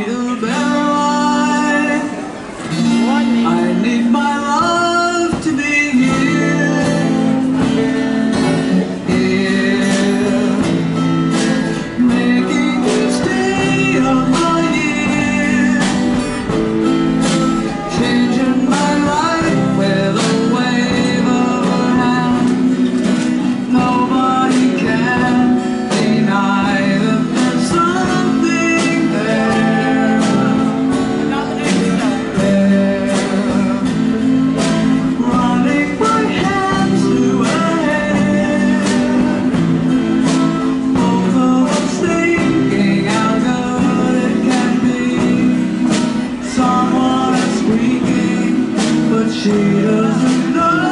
a but she doesn't know.